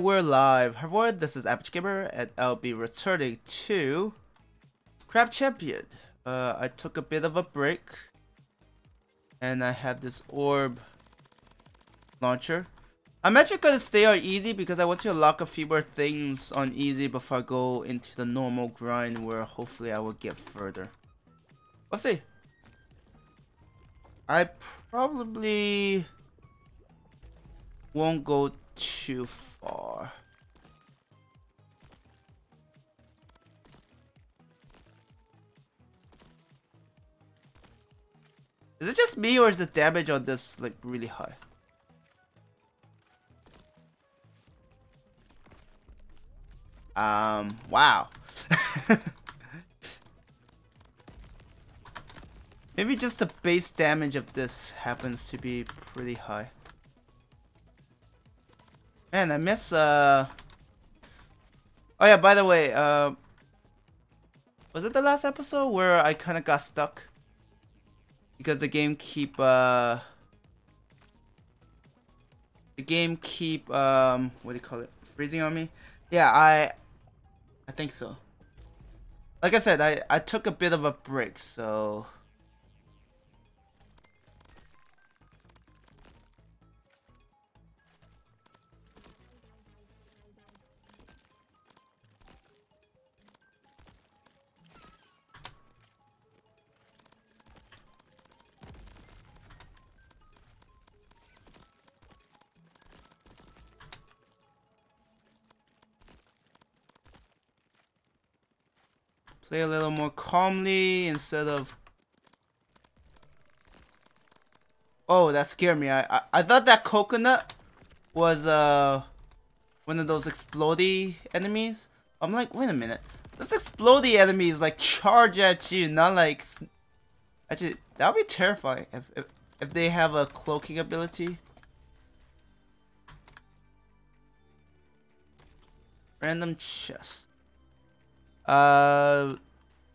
And we're live. Hello, this is Amateur Gamer, and I'll be returning to Crab Champion. Uh, I took a bit of a break, and I have this orb launcher. I'm actually gonna stay on easy because I want to unlock a few more things on easy before I go into the normal grind where hopefully I will get further. We'll see. I probably won't go too far. Is it just me or is the damage on this like really high? Um, wow. Maybe just the base damage of this happens to be pretty high. Man, I miss, uh... Oh yeah, by the way, uh... Was it the last episode where I kind of got stuck? Because the game keep, uh... The game keep, um... What do you call it? Freezing on me? Yeah, I... I think so. Like I said, I, I took a bit of a break, so... Play a little more calmly instead of... Oh, that scared me. I, I, I thought that coconut was uh one of those explodey enemies. I'm like, wait a minute. Those explodey enemies like charge at you, not like... Actually, that would be terrifying if, if, if they have a cloaking ability. Random chest. Uh,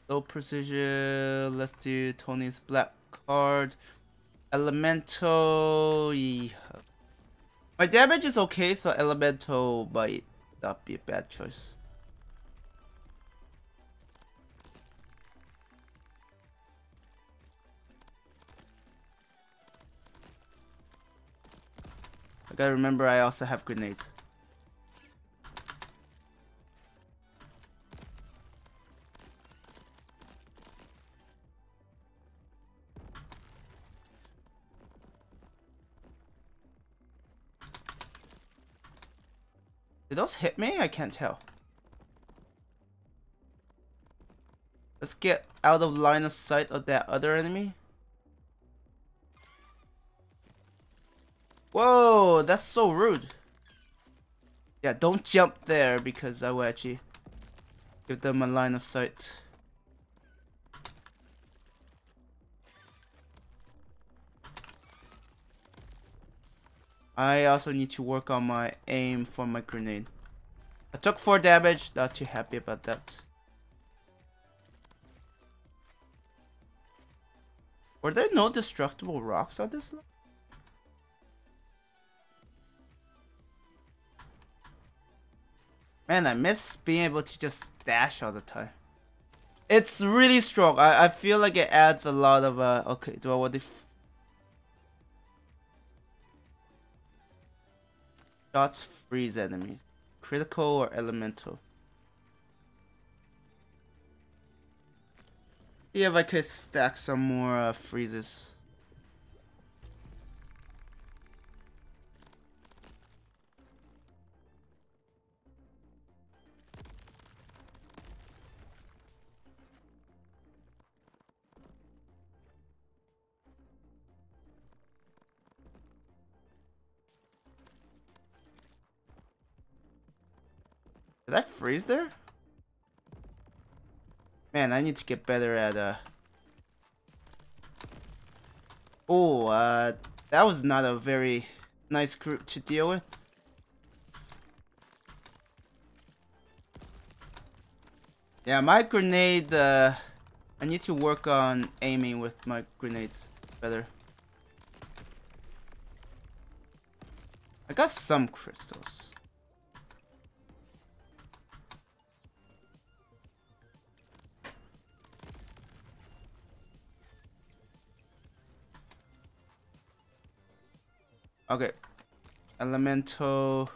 low precision. Let's do Tony's black card. Elemental. Yeah. My damage is okay, so elemental might not be a bad choice. I gotta remember I also have grenades. Did those hit me? I can't tell. Let's get out of line of sight of that other enemy. Whoa, that's so rude. Yeah, don't jump there because I will actually give them a line of sight. I also need to work on my aim for my grenade. I took 4 damage, not too happy about that. Were there no destructible rocks on this level? Man, I miss being able to just dash all the time. It's really strong. I, I feel like it adds a lot of, uh, okay, do I want to Shots freeze enemies. Critical or elemental? See if I could stack some more uh, freezes. Freeze there? Man, I need to get better at, uh... Oh, uh, that was not a very nice group to deal with. Yeah, my grenade, uh, I need to work on aiming with my grenades better. I got some crystals. Okay. Elemental.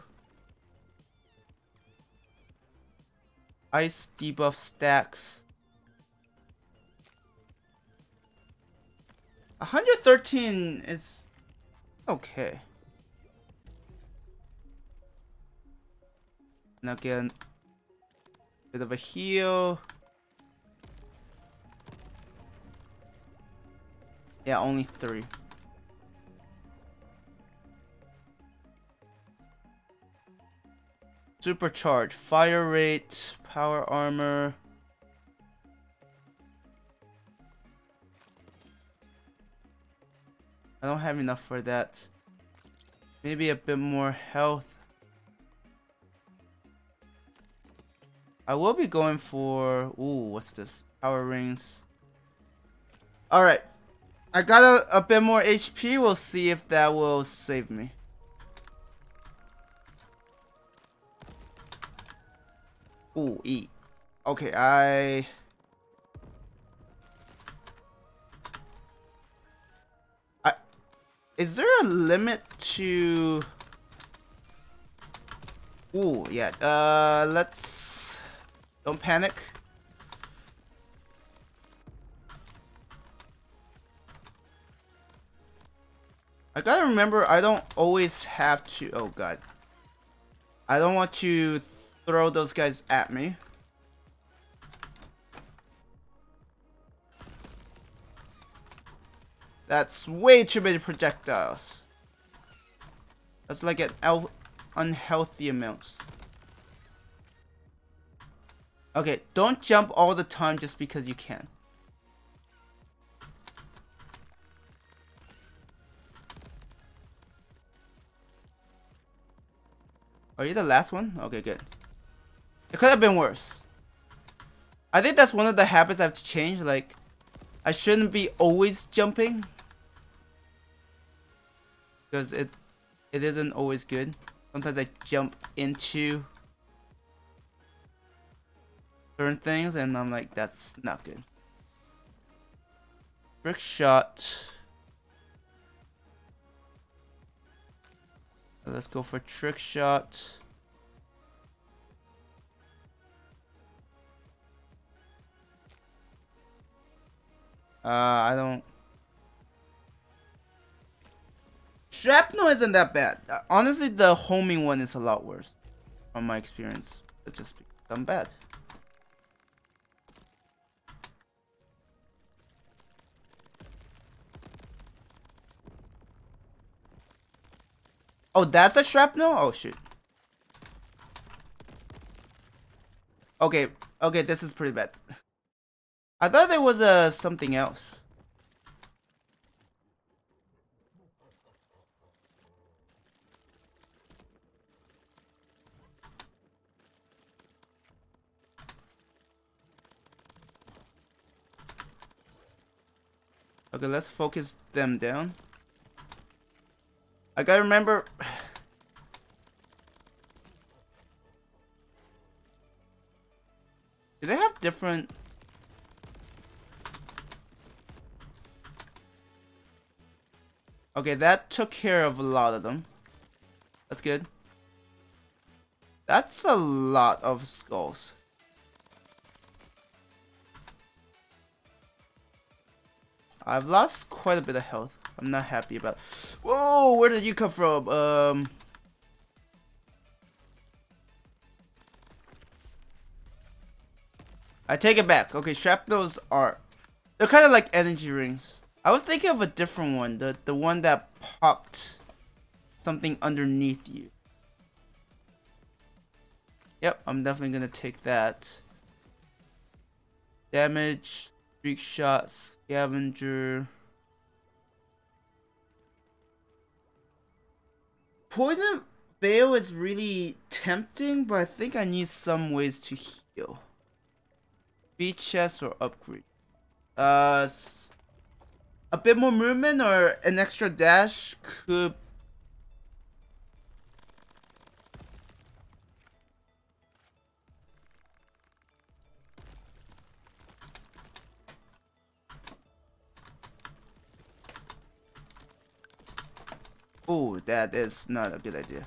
Ice debuff stacks. 113 is okay. Now get a bit of a heal. Yeah, only three. Supercharge, fire rate, power armor. I don't have enough for that. Maybe a bit more health. I will be going for... Ooh, what's this? Power rings. Alright. I got a, a bit more HP. We'll see if that will save me. Ooh, E. Okay, I... I... Is there a limit to... Ooh, yeah. Uh, let's... Don't panic. I gotta remember, I don't always have to... Oh, God. I don't want to throw those guys at me. That's way too many projectiles. That's like an unhealthy amount. Okay, don't jump all the time just because you can. Are you the last one? Okay, good. It could have been worse. I think that's one of the habits I have to change. Like, I shouldn't be always jumping. Because it, it isn't always good. Sometimes I jump into certain things and I'm like, that's not good. Trick shot. Let's go for trick shot. Uh, I don't... Shrapnel isn't that bad. Uh, honestly, the homing one is a lot worse. From my experience. It's just done bad. Oh, that's a shrapnel? Oh, shoot. Okay, okay, this is pretty bad. I thought there was uh, something else. Okay, let's focus them down. I gotta remember... Do they have different... Okay, that took care of a lot of them. That's good. That's a lot of skulls. I've lost quite a bit of health. I'm not happy about. Whoa, where did you come from? Um. I take it back. Okay, shrapnels are. They're kind of like energy rings. I was thinking of a different one. The the one that popped something underneath you. Yep, I'm definitely gonna take that. Damage, streak shot, scavenger. Poison Veil is really tempting, but I think I need some ways to heal. Beat chest or upgrade. Uh, a bit more movement or an extra dash could Oh, that is not a good idea.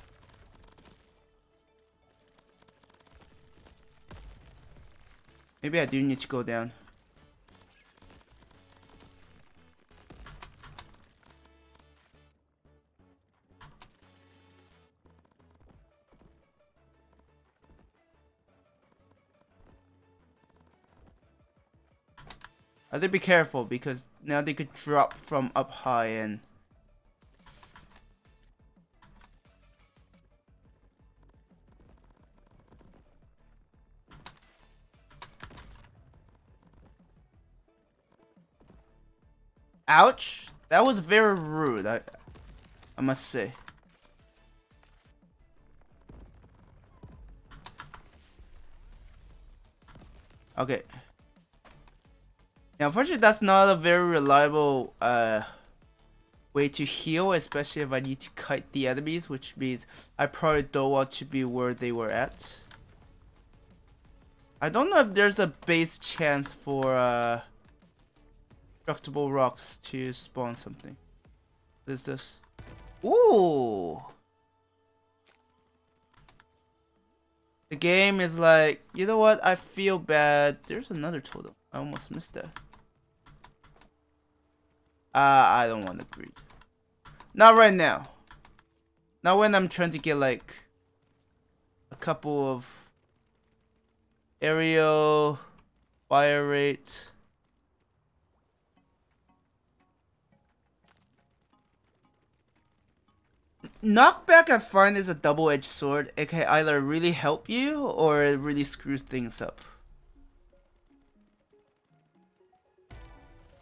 Maybe I do need to go down. I have be careful because now they could drop from up high and Ouch! That was very rude, I, I must say. Okay. Now, unfortunately, that's not a very reliable uh, way to heal, especially if I need to kite the enemies, which means I probably don't want to be where they were at. I don't know if there's a base chance for uh, destructible rocks to spawn something. What is this? Ooh! The game is like, you know what? I feel bad. There's another totem. I almost missed that. Uh, I don't want to greed. Not right now. Not when I'm trying to get like a couple of aerial fire rate. Knockback I find is a double-edged sword. It can either really help you or it really screws things up.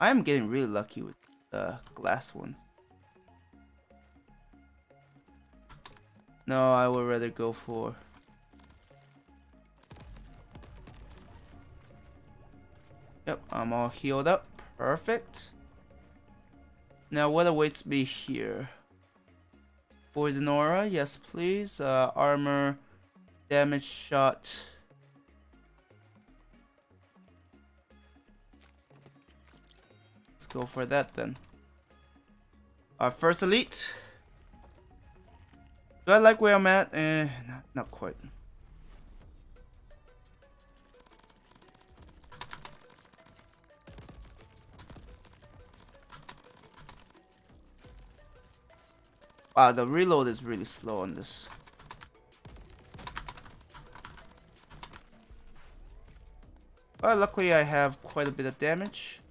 I am getting really lucky with the glass ones. No, I would rather go for... Yep, I'm all healed up. Perfect. Now what awaits me here? Poison aura, yes please. Uh, armor, damage shot. Go for that then. Our first elite. Do I like where I'm at? Eh, not, not quite. Wow, the reload is really slow on this. Well, luckily I have quite a bit of damage.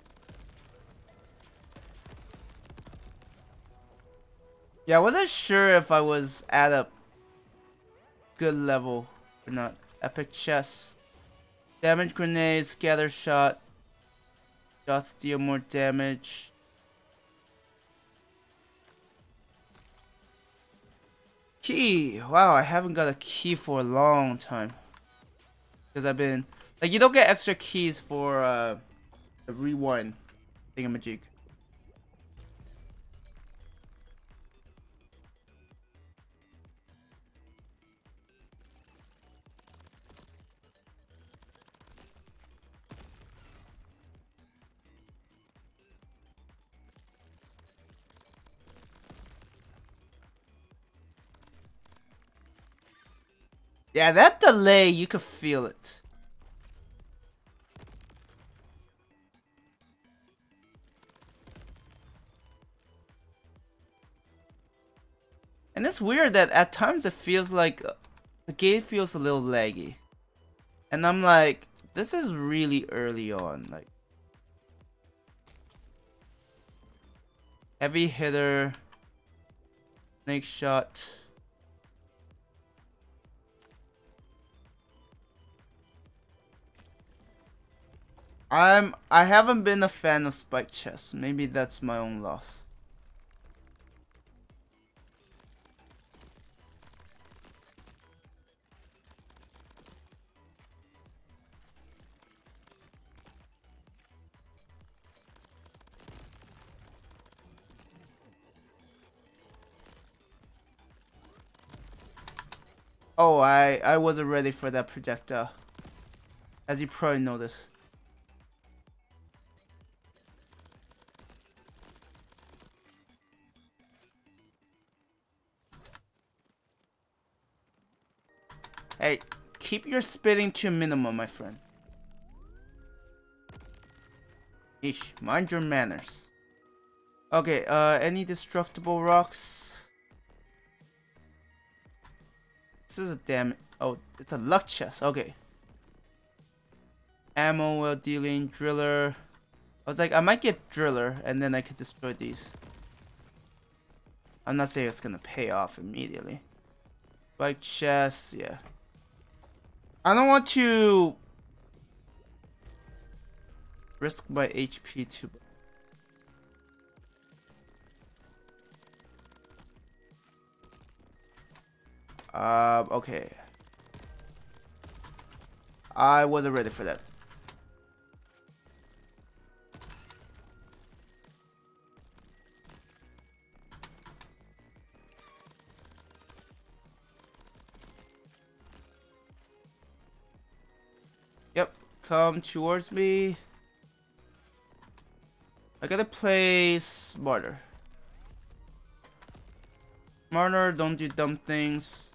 Yeah, I wasn't sure if I was at a good level or not. Epic chest. Damage grenade, scatter shot. Shots deal more damage. Key. Wow, I haven't got a key for a long time. Because I've been... Like, you don't get extra keys for uh, the rewind thingamajig. Yeah, that delay, you could feel it. And it's weird that at times it feels like uh, the game feels a little laggy. And I'm like, this is really early on. Like, heavy hitter, snake shot. I'm I haven't been a fan of spike chests. Maybe that's my own loss. Oh, I, I wasn't ready for that projectile. As you probably noticed. Keep your spitting to a minimum, my friend. Ish, mind your manners. Okay, uh, any destructible rocks? This is a damn. Oh, it's a luck chest. Okay. Ammo while dealing, driller. I was like, I might get driller, and then I could destroy these. I'm not saying it's gonna pay off immediately. Bike chest, yeah. I don't want to risk my HP too Uh, okay. I wasn't ready for that. Come towards me. I gotta play smarter. Smarter, don't do dumb things.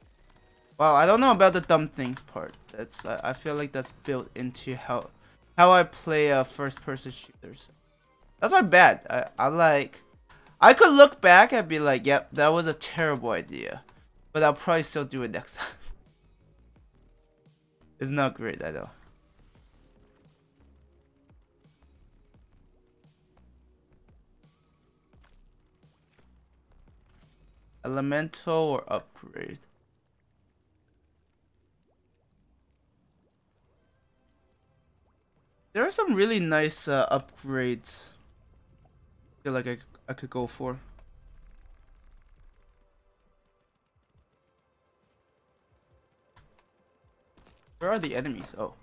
Wow, I don't know about the dumb things part. That's I, I feel like that's built into how how I play uh, first person shooters. That's not bad. I, I like I could look back and be like, yep, that was a terrible idea. But I'll probably still do it next time. it's not great at all. Elemental or upgrade? There are some really nice uh, upgrades. I feel like I, I could go for. Where are the enemies? Oh.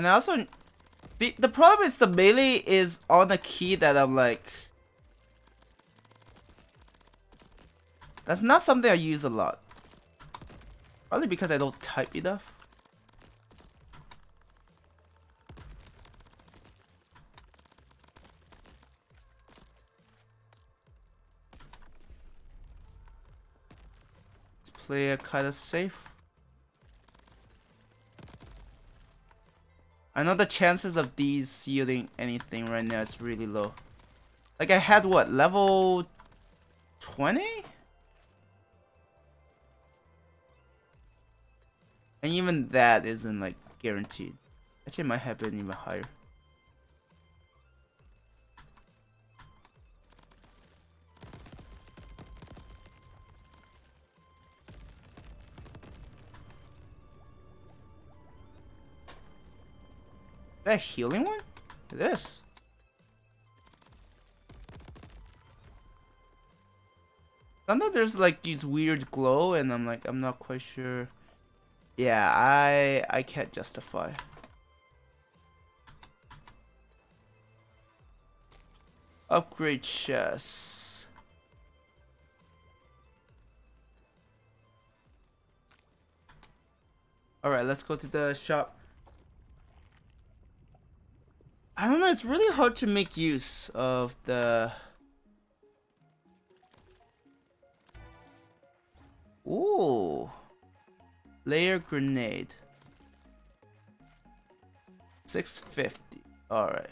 And also the the problem is the melee is on a key that I'm like That's not something I use a lot. Probably because I don't type enough. Let's play it kind of safe. I know the chances of these yielding anything right now is really low. Like I had what, level 20? And even that isn't like guaranteed. Actually it might have been even higher. That healing one? This. I know there's like these weird glow and I'm like I'm not quite sure. Yeah, I I can't justify. Upgrade chests. Alright, let's go to the shop. I don't know, it's really hard to make use of the... Ooh. Layer grenade. 650. Alright.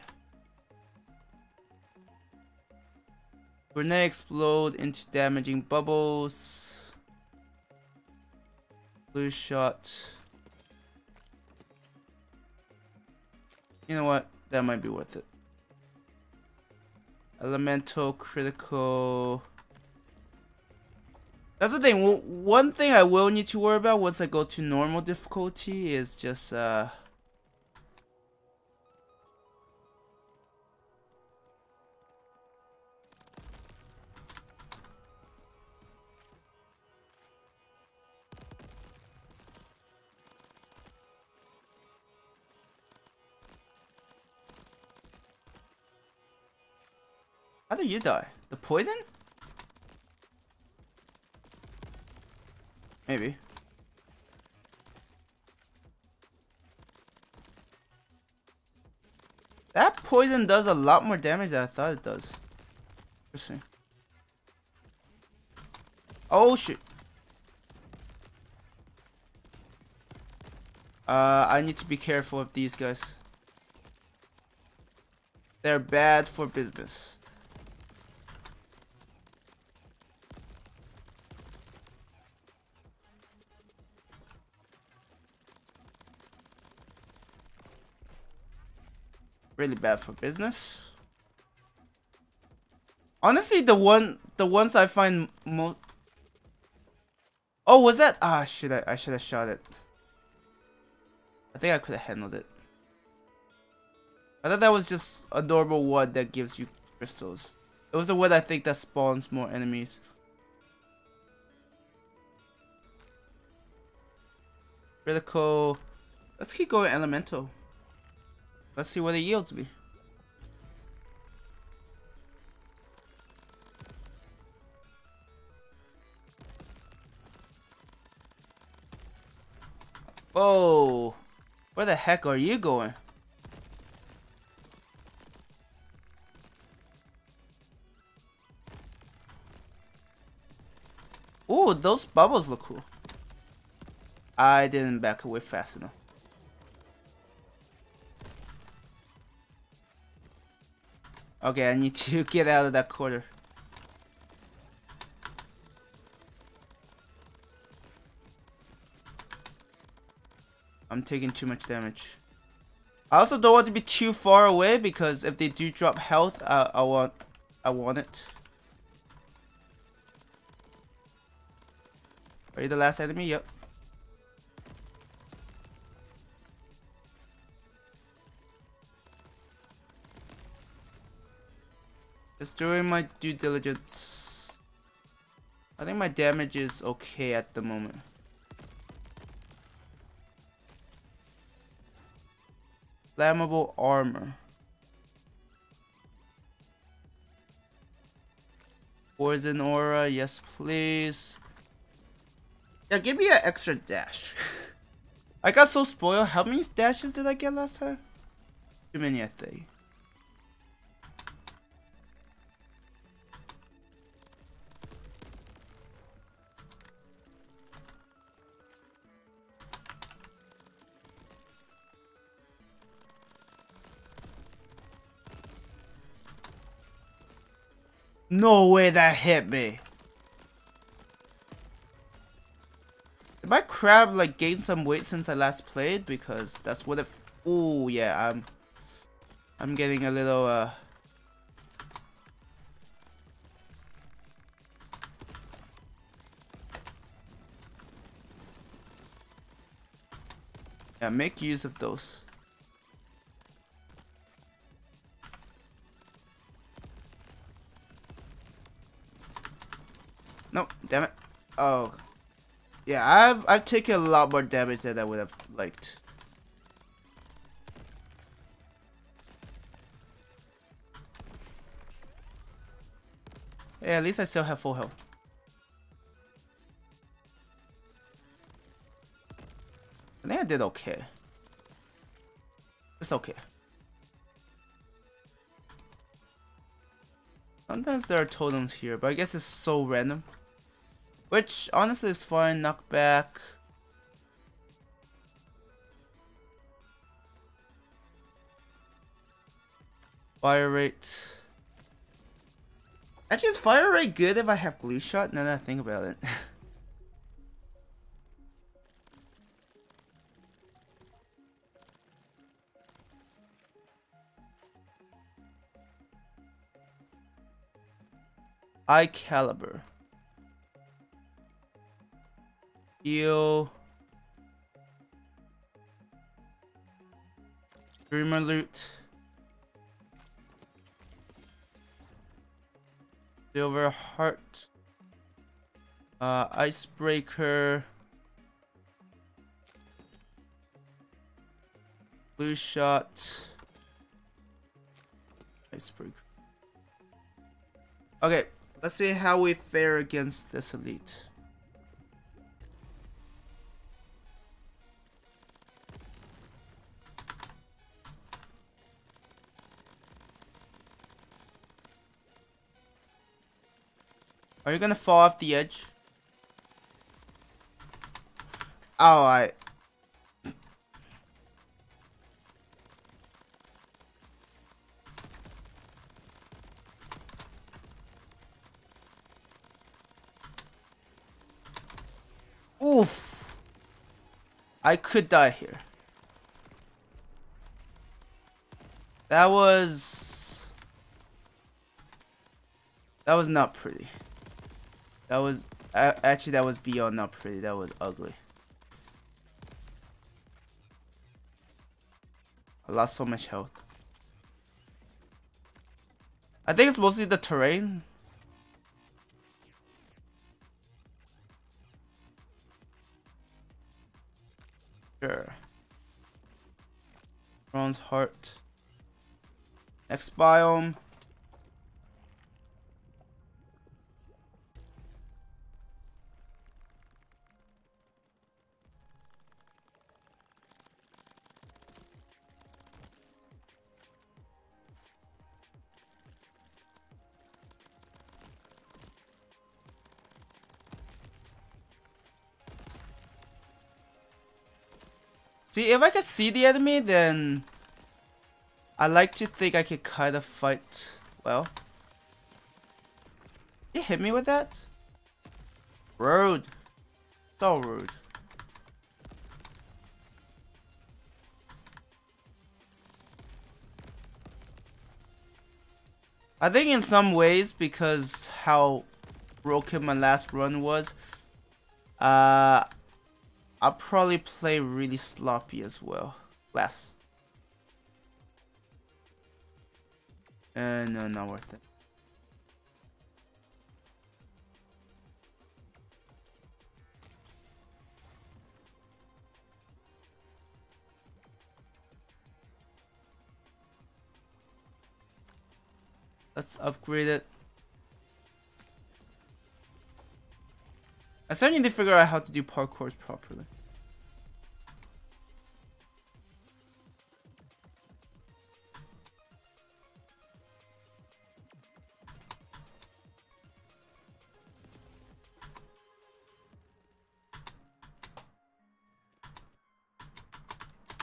Grenade explode into damaging bubbles. Blue shot. You know what? That might be worth it. Elemental, critical. That's the thing. One thing I will need to worry about once I go to normal difficulty is just uh, How did you die? The poison? Maybe. That poison does a lot more damage than I thought it does. Oh shit. Uh, I need to be careful of these guys. They're bad for business. Really bad for business. Honestly, the one, the ones I find most. Oh, was that? Ah, should I? I should have shot it. I think I could have handled it. I thought that was just a normal wood that gives you crystals. It was a wood I think that spawns more enemies. Critical. Let's keep going elemental. Let's see what it yields me. Oh. Where the heck are you going? Ooh, those bubbles look cool. I didn't back away fast enough. Okay, I need to get out of that quarter. I'm taking too much damage. I also don't want to be too far away because if they do drop health, I, I want I want it. Are you the last enemy? Yep. Just doing my due diligence. I think my damage is okay at the moment. Flammable armor. Poison aura, yes please. Yeah, give me an extra dash. I got so spoiled. How many dashes did I get last time? Too many, I think. No way that hit me. Did my crab like gain some weight since I last played? Because that's what if. Oh yeah, I'm. I'm getting a little uh. Yeah, make use of those. Damn it. Oh. Yeah, I've I've taken a lot more damage than I would have liked. Yeah, at least I still have full health. I think I did okay. It's okay. Sometimes there are totems here, but I guess it's so random. Which honestly is fine, knockback. Fire rate. Actually, is fire rate good if I have glue shot? Now that I think about it. High caliber. Heal. Dreamer loot. Silver heart. Uh, icebreaker. Blue shot. Icebreaker. Okay, let's see how we fare against this elite. Are you gonna fall off the edge? I... Oof. I could die here. That was... That was not pretty. That was... Actually, that was beyond not pretty. That was ugly. I lost so much health. I think it's mostly the terrain. Sure. Bronze heart. Next biome. See, if I could see the enemy, then I like to think I could kind of fight well. You hit me with that? Rude. So rude. I think in some ways, because how broken my last run was, uh, I'll probably play really sloppy as well. Less. Uh, no, not worth it. Let's upgrade it. I still need to figure out how to do parkours properly.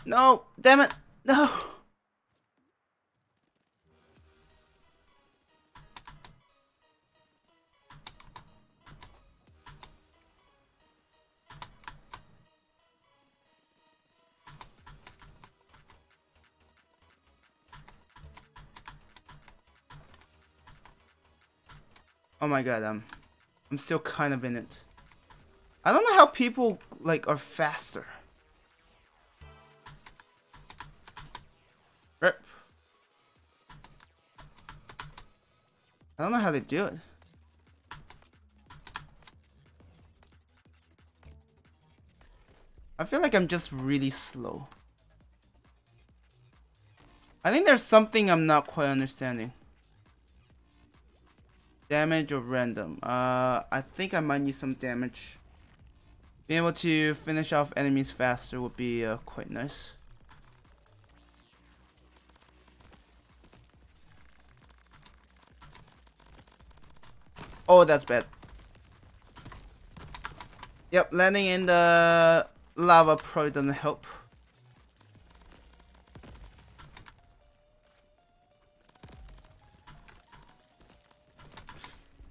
No! Damn it! No! Oh my god, I'm I'm still kind of in it. I don't know how people like are faster. Rip. I don't know how they do it. I feel like I'm just really slow. I think there's something I'm not quite understanding. Damage or random? Uh, I think I might need some damage. Being able to finish off enemies faster would be uh, quite nice. Oh, that's bad. Yep, landing in the lava probably doesn't help.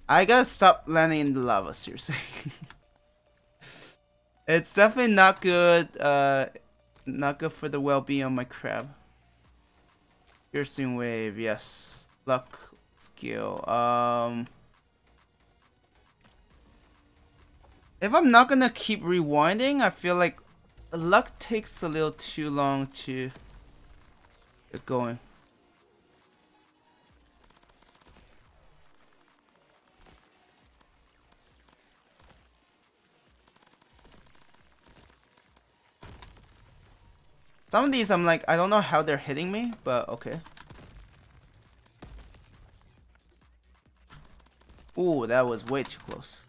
I gotta stop landing in the lava, seriously. it's definitely not good, uh, not good for the well-being of my crab. Piercing wave, yes. Luck, skill, um... If I'm not gonna keep rewinding, I feel like luck takes a little too long to get going. Some of these I'm like, I don't know how they're hitting me, but okay. Ooh, that was way too close.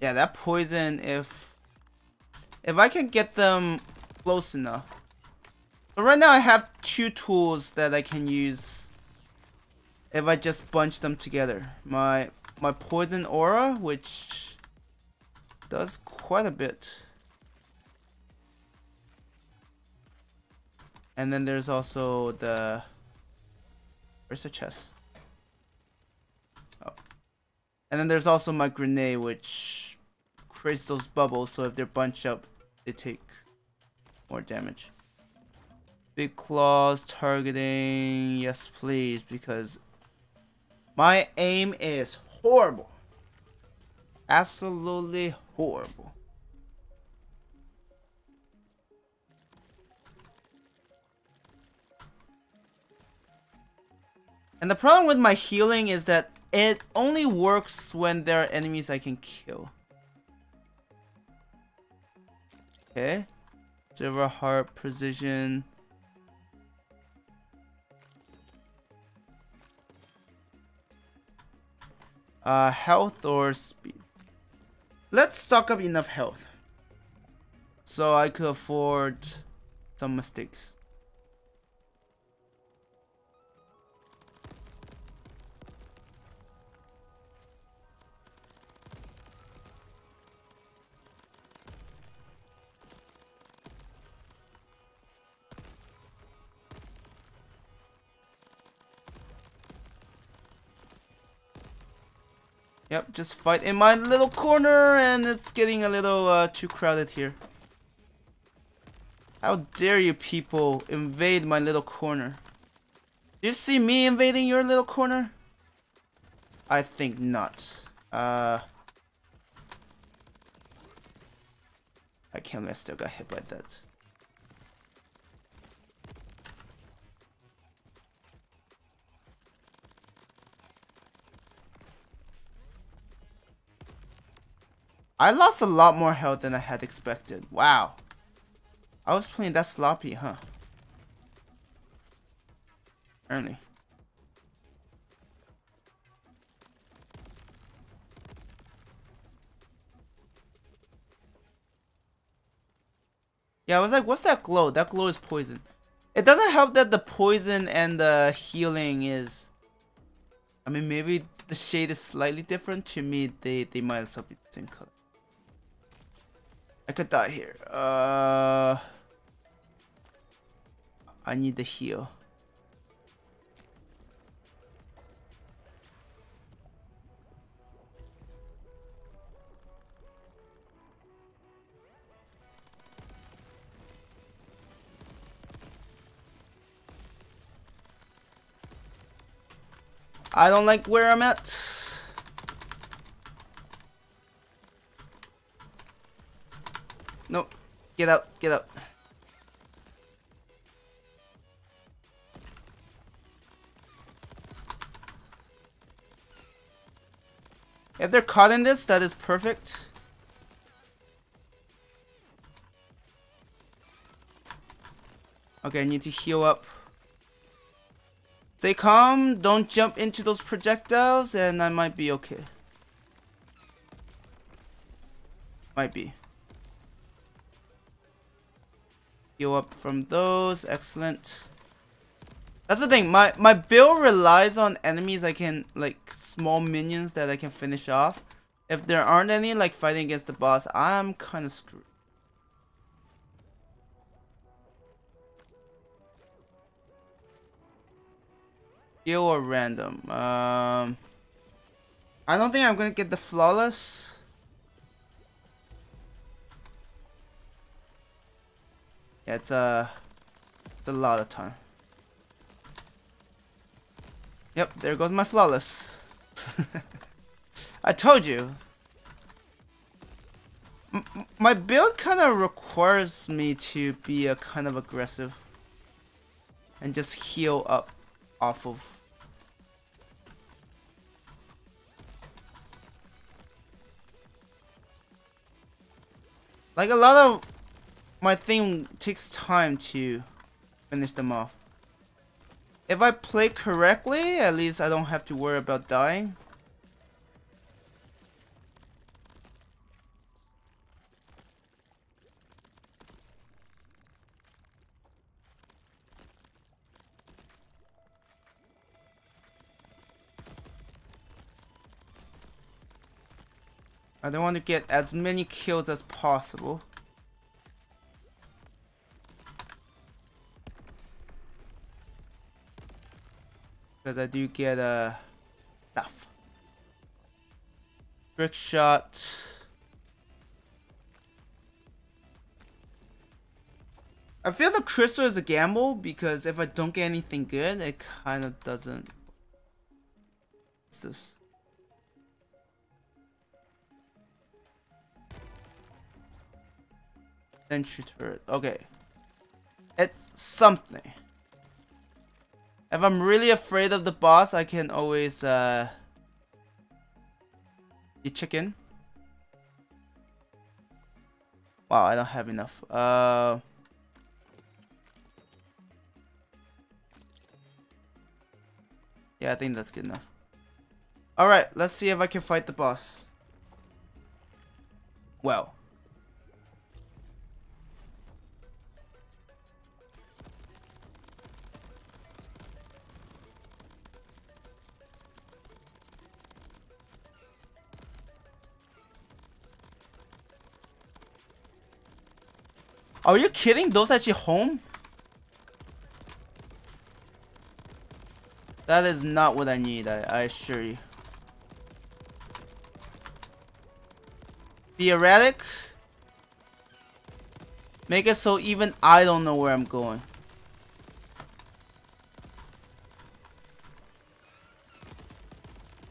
Yeah, that poison, if... If I can get them close enough. So right now I have two tools that I can use if I just bunch them together. My my poison aura, which does quite a bit. And then there's also the where's the chest? Oh. And then there's also my grenade which creates those bubbles so if they're bunched up they take more damage. Big claws targeting yes please because my aim is horrible. Absolutely horrible. And the problem with my healing is that it only works when there are enemies I can kill. Okay. Silver heart, precision. Uh, health or speed? Let's stock up enough health. So I could afford some mistakes. Yep, just fight in my little corner and it's getting a little uh, too crowded here. How dare you people invade my little corner. Do you see me invading your little corner? I think not. Uh, I can't I still got hit by that. I lost a lot more health than I had expected. Wow. I was playing that sloppy, huh? Apparently. Yeah, I was like, what's that glow? That glow is poison. It doesn't help that the poison and the healing is... I mean, maybe the shade is slightly different. To me, they, they might as well be the same color. I could die here. Uh, I need the heal. I don't like where I'm at. Get out. Get out. If they're caught in this, that is perfect. Okay, I need to heal up. Stay calm, don't jump into those projectiles, and I might be okay. Might be. Heal up from those. Excellent. That's the thing. My my build relies on enemies I can like small minions that I can finish off. If there aren't any like fighting against the boss, I'm kind of screwed. Heal or random. Um, I don't think I'm gonna get the flawless. It's a, it's a lot of time. Yep, there goes my flawless. I told you. My build kind of requires me to be a kind of aggressive and just heal up off of like a lot of my thing takes time to finish them off. If I play correctly, at least I don't have to worry about dying. I don't want to get as many kills as possible. Because I do get a uh, stuff. Trick shot. I feel the crystal is a gamble because if I don't get anything good, it kind of doesn't. What's this? Shoot her. Okay. It's something. If I'm really afraid of the boss, I can always, uh... You chicken. Wow, I don't have enough. Uh... Yeah, I think that's good enough. Alright, let's see if I can fight the boss. Well. Are you kidding? Those actually home? That is not what I need, I, I assure you. The erratic? Make it so even I don't know where I'm going.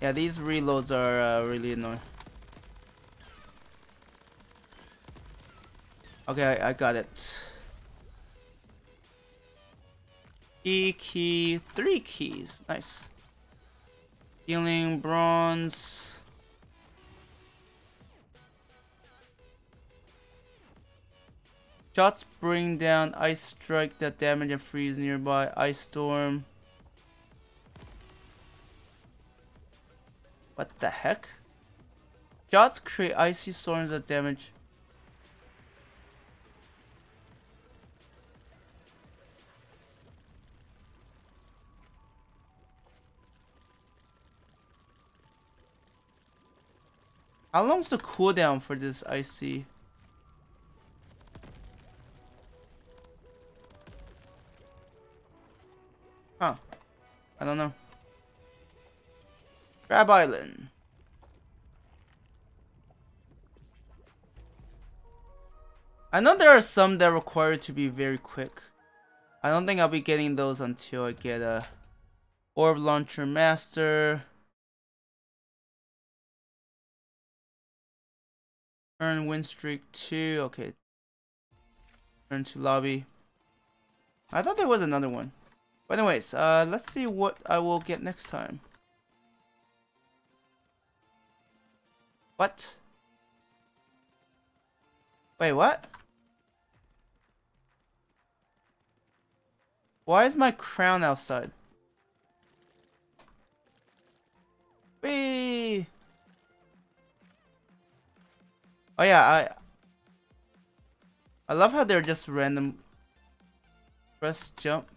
Yeah, these reloads are uh, really annoying. Okay, I, got it. E key, three keys. Nice. Healing bronze. Shots bring down ice strike that damage and freeze nearby. Ice storm. What the heck? Shots create icy storms that damage How long's the cooldown for this IC? Huh. I don't know. Crab Island. I know there are some that require to be very quick. I don't think I'll be getting those until I get a Orb Launcher Master. Turn win streak 2. Okay. Turn to lobby. I thought there was another one. But anyways, uh, let's see what I will get next time. What? Wait, what? Why is my crown outside? Whee! Oh yeah, I I love how they're just random press jump.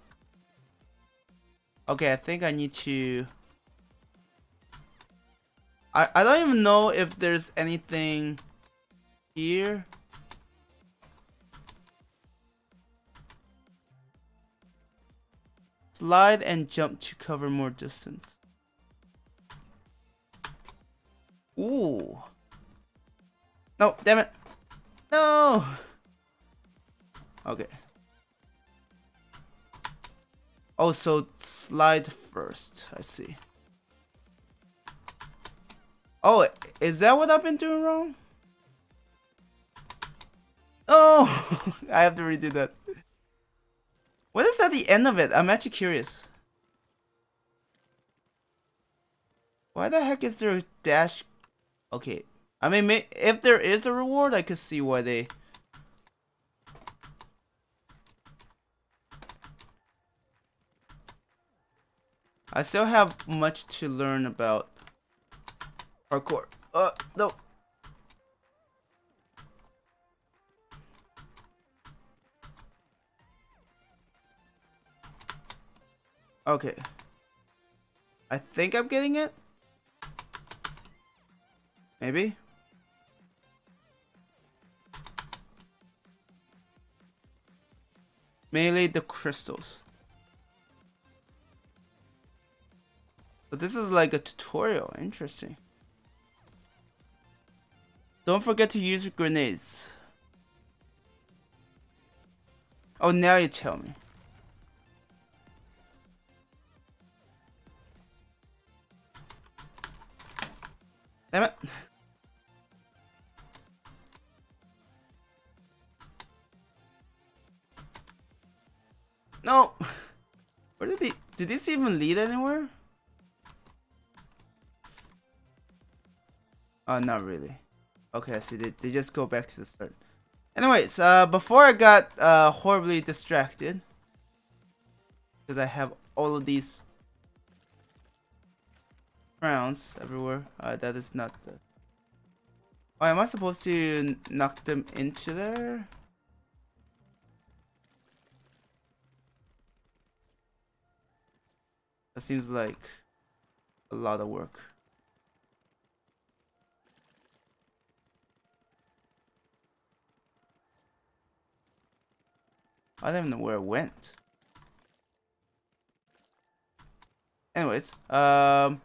Okay, I think I need to I I don't even know if there's anything here. Slide and jump to cover more distance. Ooh. No, damn it. No. Okay. Oh, so slide first. I see. Oh, is that what I've been doing wrong? Oh, I have to redo that. What is at the end of it? I'm actually curious. Why the heck is there a dash? Okay, I mean, if there is a reward, I could see why they... I still have much to learn about parkour. Uh, no. Okay. I think I'm getting it. Maybe? Mainly the crystals. But this is like a tutorial. Interesting. Don't forget to use grenades. Oh, now you tell me. Damn it. No! Where did he... Did this even lead anywhere? Oh, not really. Okay, I see. They, they just go back to the start. Anyways, uh, before I got uh, horribly distracted, because I have all of these crowns everywhere, uh, that is not the... Oh, am I supposed to knock them into there? That seems like a lot of work. I don't even know where it went. Anyways, um,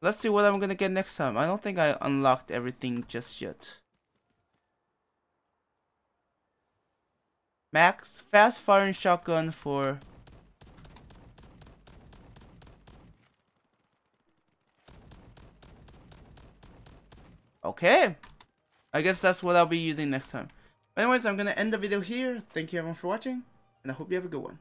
let's see what I'm gonna get next time. I don't think I unlocked everything just yet. Max fast firing shotgun for Okay. I guess that's what I'll be using next time. Anyways, I'm going to end the video here. Thank you everyone for watching, and I hope you have a good one.